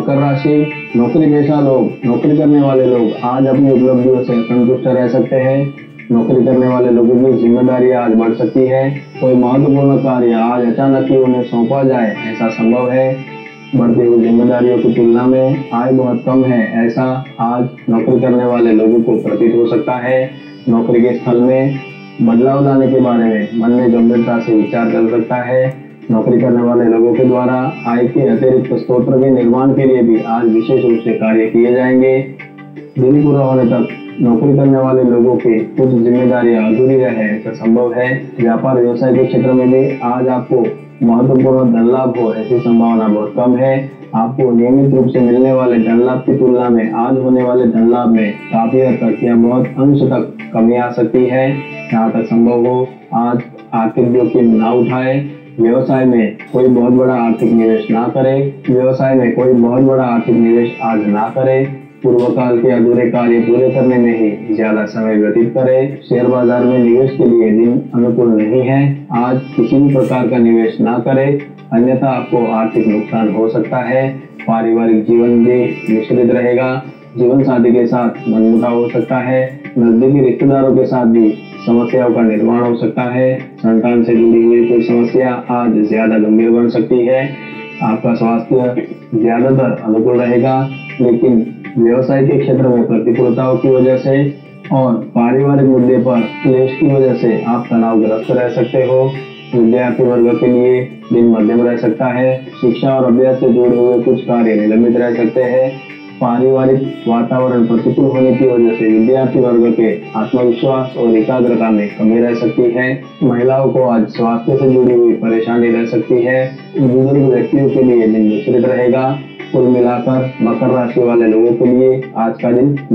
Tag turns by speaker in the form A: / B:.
A: राशि, नौकरी पेशा लोग, नौकरी करने वाले लोग आज अपनी उपलब्धियों से संतुष्ट रह सकते हैं। नौकरी करने वाले लोगों की ज़िम्मेदारी आज बढ़ सकती है। कोई महत्वपूर्ण कार्य आज अचानक ही उन्हें सौंपा जाए, ऐसा संभव है। बढ़ती हुई जिम्मेदारियों की तुलना में आय बहुत कम है, ऐसा आज नौकरी करने वाले लोगों को प्रतीत हो सकता है। नौकरी के स्थल में बदलाव लाने के बारे में मन में गंभीरता से विचार कर सकता है। नौकरी करने वाले लोगों के द्वारा, आय के अतिरिक्त स्त्रोत्र के निर्माण के लिए भी आज विशेष रूप से कार्य किए जाएँगे। दिन पूरा होने तक नौकरी करने वाले लोगों की कुछ जिम्मेदारियाँ अधूरी रहे ऐसा संभव है। व्यापार व्यवसाय के क्षेत्र में भी आज आपको महत्वपूर्ण धन लाभ हो, ऐसी संभावना बहुत कम है। आपको नियमित रूप से मिलने वाले धन लाभ की तुलना में आज होने वाले धन लाभ में काफ़ी हद तक या बहुत अंश तक कमी आ सकती है। जहाँ तक संभव हो, आज आर्थिक जोखिम ना उठाए। व्यवसाय में कोई बहुत बड़ा आर्थिक निवेश ना करे, व्यवसाय में कोई बहुत बड़ा आर्थिक निवेश आज ना करे पूर्व काल के अधूरे कार्य पूरे करने में ही ज़्यादा समय व्यतीत करे, शेयर बाज़ार में निवेश के लिए दिन अनुकूल नहीं है, आज किसी भी प्रकार का निवेश ना करे, अन्यथा आपको आर्थिक नुकसान हो सकता है, पारिवारिक जीवन भी मिश्रित रहेगा, जीवन साथी के साथ मनमुटाव हो सकता है, नजदीकी रिश्तेदारों के साथ भी समस्याओं का निर्माण हो सकता है। संतान से जुड़ी हुई कोई समस्या आज ज़्यादा गंभीर बन सकती है। आपका स्वास्थ्य ज़्यादातर अनुकूल रहेगा, लेकिन व्यवसाय के क्षेत्र में प्रतिकूलताओं की वजह से और पारिवारिक मुद्दे पर क्लेश की वजह से आप तनावग्रस्त रह सकते हो। विद्यार्थी वर्ग के लिए दिन मध्यम रह सकता है। शिक्षा और अभ्यास से जुड़े हुए कुछ कार्य निलंबित रह सकते हैं। पारिवारिक वातावरण प्रतिकूल होने की वजह से विद्यार्थी वर्ग के आत्मविश्वास और एकाग्रता में कमी रह सकती है। महिलाओं को आज स्वास्थ्य से जुड़ी हुई परेशानी रह सकती है। बुज़ुर्ग व्यक्तियों के लिए दिन मिश्रित रहेगा। कुल मिलाकर मकर राशि वाले लोगों के लिए आज का दिन